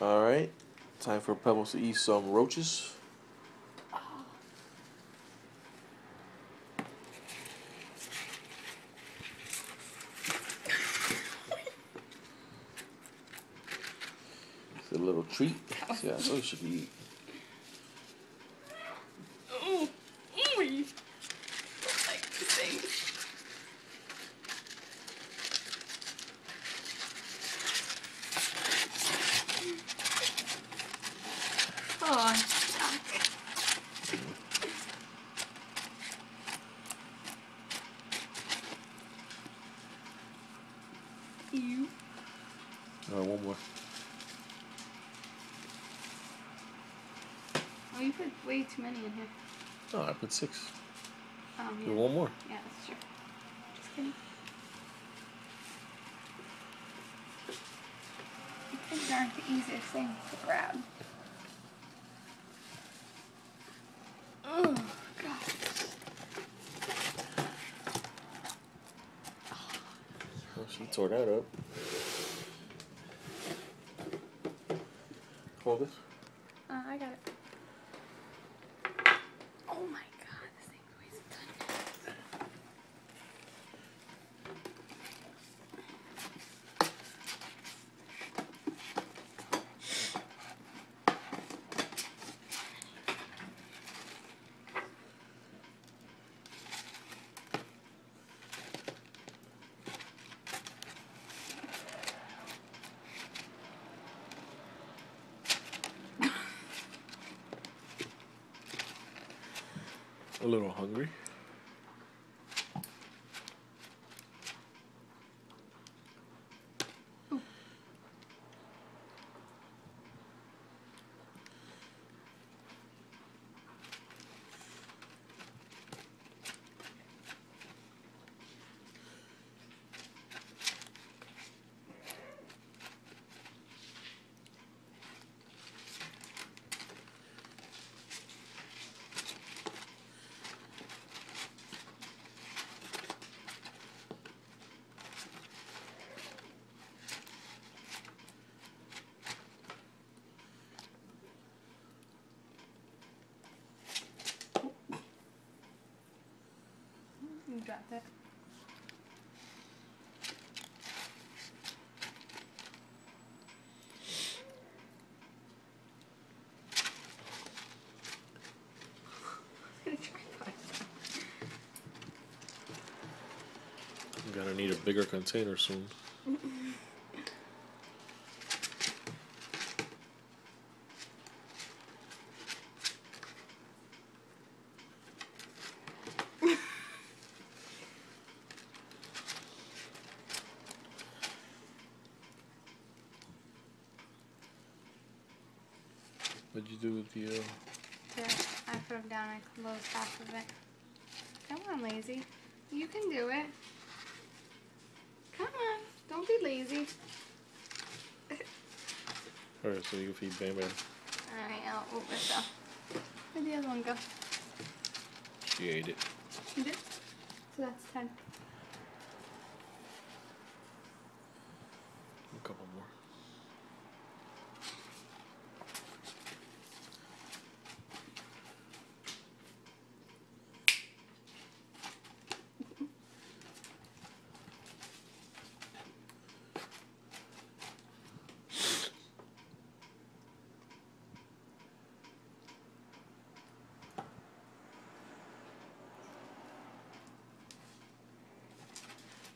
All right. Time for Pebbles to eat some roaches. It's a little treat. What you should eat. Ooh, ooh. Like things. Oh, Jack. You. Right, one more. Oh, you put way too many in here. Oh, I put six. Um, Do yeah. one more. Yeah, that's true. Just kidding. These aren't the easiest things to grab. Oh, God. Oh, she tore that up. Uh, I got it. A little hungry. You dropped it. I'm gonna need a bigger container soon. What'd you do with the? Uh... There, I put them down. I closed half of it. Come on, lazy. You can do it. Come on. Don't be lazy. Alright, so you can feed Bam Bam. Alright, I'll open it up. Where'd the other one go? She ate it. You did? So that's 10. A couple more.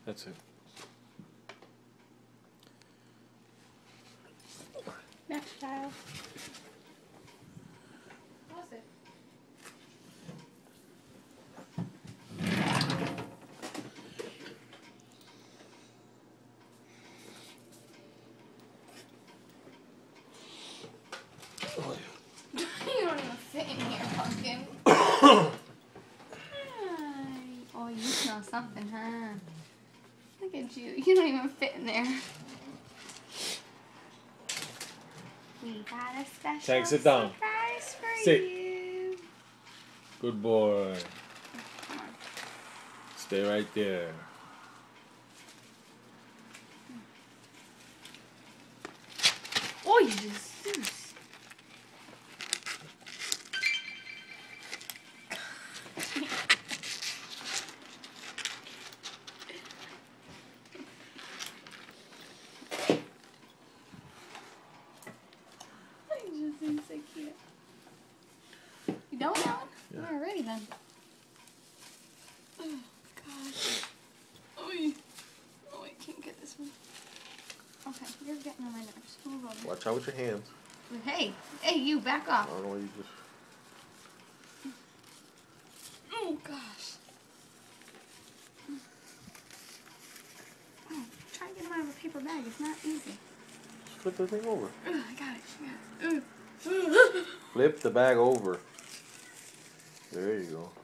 That's it. Next child. Pause it. Oh, you don't even fit in here, pumpkin. Hi. oh, you smell something, huh? Look at you. You don't even fit in there. We got a special Tag, sit down. surprise for Sit. you. Good boy. Stay right there. Oh, you just Deuce. I just think so cute. You done with that one? Yeah. Alrighty then. Oh, gosh. Oh, oh, I can't get this one. Okay, you're getting on my nerves. Move over. Watch out with your hands. Hey, hey, you back off. I don't know why you just. Oh gosh. Oh, try to get him out of a paper bag. It's not easy. Just flip the thing over. Ugh, I got it. I got it. Flip the bag over. There you go.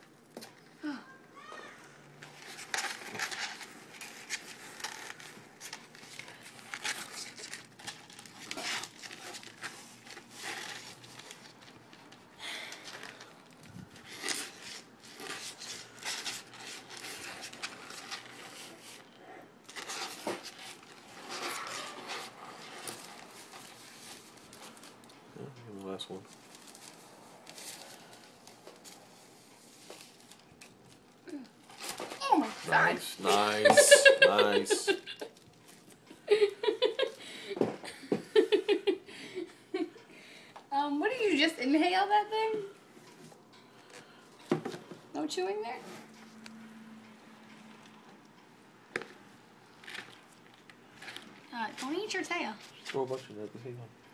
Give me the last one. Oh my god. Nice, nice, nice. Um, what did you just inhale that thing? No chewing there? Uh, don't eat your tail. Throw a bunch of that at the same time.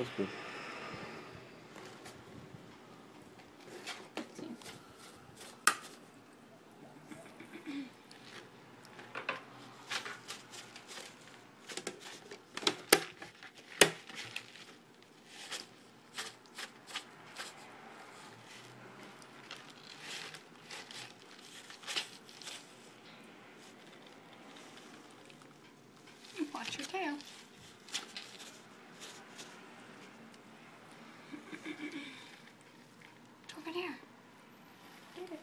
That's good. Watch your tail. It's over there. Get it.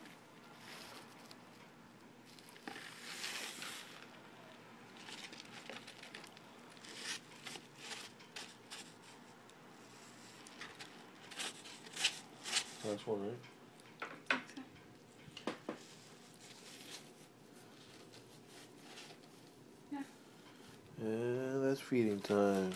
Right? Yeah. And that's feeding time.